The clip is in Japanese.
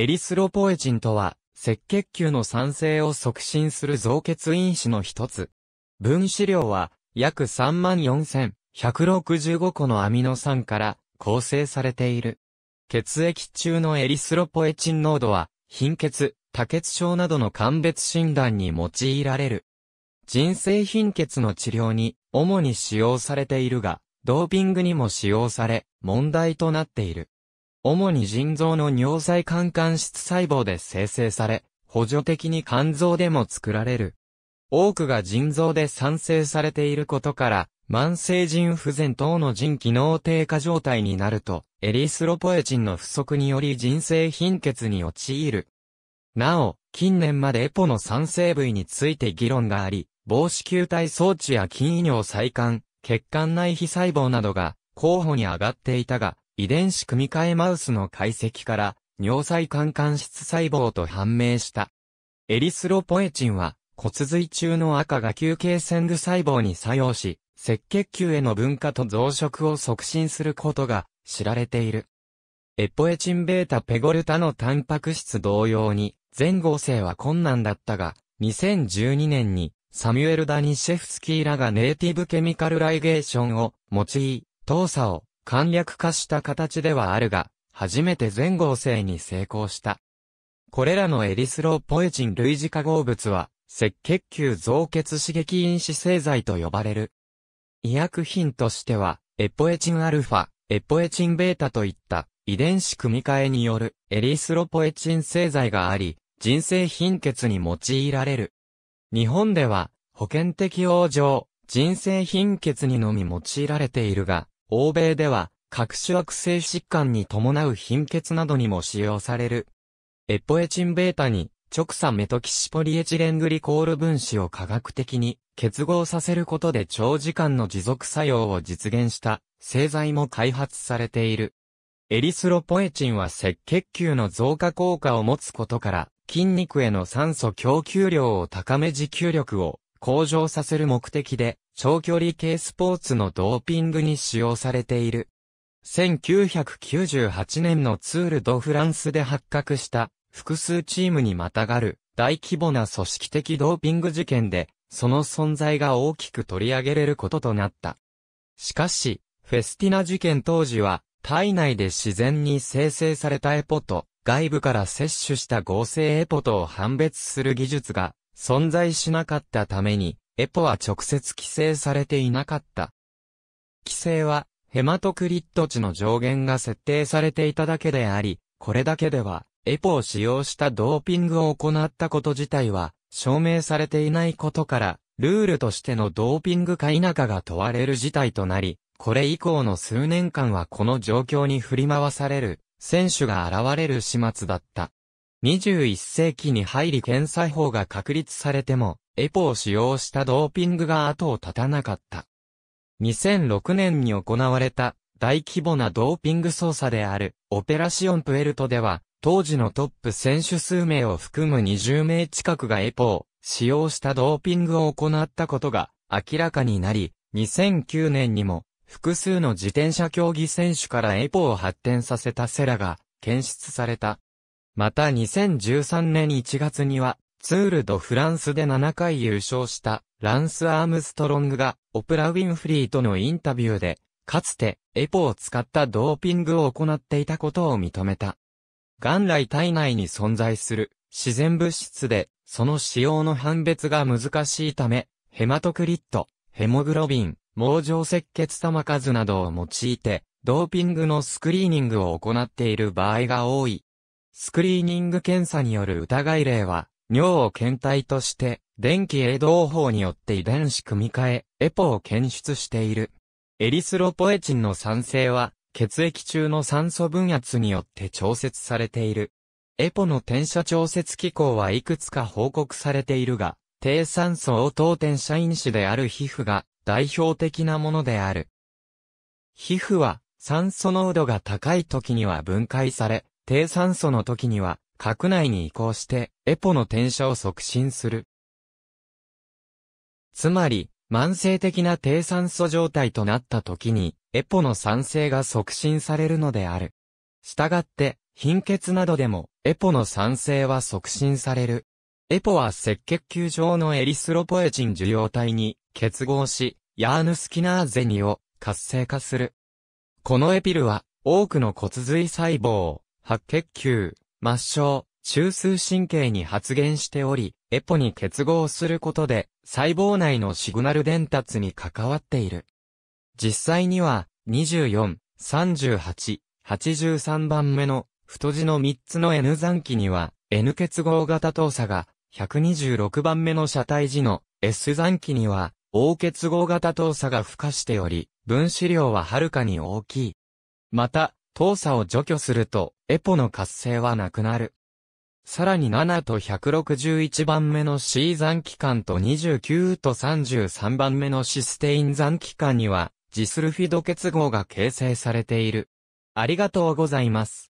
エリスロポエチンとは、赤血球の酸性を促進する造血因子の一つ。分子量は、約34,165個のアミノ酸から構成されている。血液中のエリスロポエチン濃度は、貧血、多血症などの鑑別診断に用いられる。人生貧血の治療に主に使用されているが、ドーピングにも使用され、問題となっている。主に腎臓の尿細管間質細胞で生成され、補助的に肝臓でも作られる。多くが腎臓で産生されていることから、慢性腎不全等の腎機能低下状態になると、エリスロポエチンの不足により腎性貧血に陥る。なお、近年までエポの酸性部位について議論があり、防止球体装置や筋尿細管、血管内皮細胞などが候補に上がっていたが、遺伝子組み換えマウスの解析から、尿細管間質細胞と判明した。エリスロポエチンは、骨髄中の赤が球形線具細胞に作用し、赤血球への分化と増殖を促進することが知られている。エポエチンベータペゴルタのタンパク質同様に、全合成は困難だったが、2012年にサミュエル・ダニシェフスキーらがネイティブケミカルライゲーションを用い、動作を簡略化した形ではあるが、初めて全合成に成功した。これらのエリスローポエチン類似化合物は、赤血球増血刺激因子製剤と呼ばれる。医薬品としては、エポエチンアルファ、エポエチンベータといった遺伝子組み換えによるエリスロポエチン製剤があり、人生貧血に用いられる。日本では保険適用上、人生貧血にのみ用いられているが、欧米では、各種悪性疾患に伴う貧血などにも使用される。エポエチンベータに、直鎖メトキシポリエチレングリコール分子を科学的に結合させることで長時間の持続作用を実現した製剤も開発されている。エリスロポエチンは赤血球の増加効果を持つことから、筋肉への酸素供給量を高め持久力を向上させる目的で、長距離系スポーツのドーピングに使用されている。1998年のツール・ド・フランスで発覚した複数チームにまたがる大規模な組織的ドーピング事件で、その存在が大きく取り上げれることとなった。しかし、フェスティナ事件当時は、体内で自然に生成されたエポと、外部から摂取した合成エポとを判別する技術が存在しなかったために、エポは直接規制されていなかった。規制は、ヘマトクリット値の上限が設定されていただけであり、これだけでは、エポを使用したドーピングを行ったこと自体は、証明されていないことから、ルールとしてのドーピングか否かが問われる事態となり、これ以降の数年間はこの状況に振り回される、選手が現れる始末だった。21世紀に入り検査法が確立されても、エポを使用したドーピングが後を絶たなかった。2006年に行われた大規模なドーピング捜査であるオペラシオンプエルトでは、当時のトップ選手数名を含む20名近くがエポを使用したドーピングを行ったことが明らかになり、2009年にも複数の自転車競技選手からエポを発展させたセラが検出された。また2013年1月には、ツール・ド・フランスで7回優勝したランス・アームストロングがオプラ・ウィンフリーとのインタビューで、かつてエポを使ったドーピングを行っていたことを認めた。元来体内に存在する自然物質で、その使用の判別が難しいため、ヘマトクリット、ヘモグロビン、網状赤血玉数などを用いて、ドーピングのスクリーニングを行っている場合が多い。スクリーニング検査による疑い例は、尿を検体として、電気栄動法によって遺伝子組み換え、エポを検出している。エリスロポエチンの酸性は、血液中の酸素分圧によって調節されている。エポの転写調節機構はいくつか報告されているが、低酸素応答転写因子である皮膚が代表的なものである。皮膚は酸素濃度が高い時には分解され、低酸素の時には、核内に移行して、エポの転写を促進する。つまり、慢性的な低酸素状態となった時に、エポの酸性が促進されるのである。したがって、貧血などでも、エポの酸性は促進される。エポは赤血球上のエリスロポエチン受容体に結合し、ヤーヌスキナーゼニを活性化する。このエピルは、多くの骨髄細胞、白血球、末梢、中枢神経に発現しており、エポに結合することで、細胞内のシグナル伝達に関わっている。実際には、24、38、83番目の太字の3つの N 残機には、N 結合型動作が、126番目の車体時の S 残機には、大結合型動作が付加しており、分子量ははるかに大きい。また、動作を除去すると、エポの活性はなくなる。さらに7と161番目の C 残機関と29と33番目のシステイン残機関には、ジスルフィド結合が形成されている。ありがとうございます。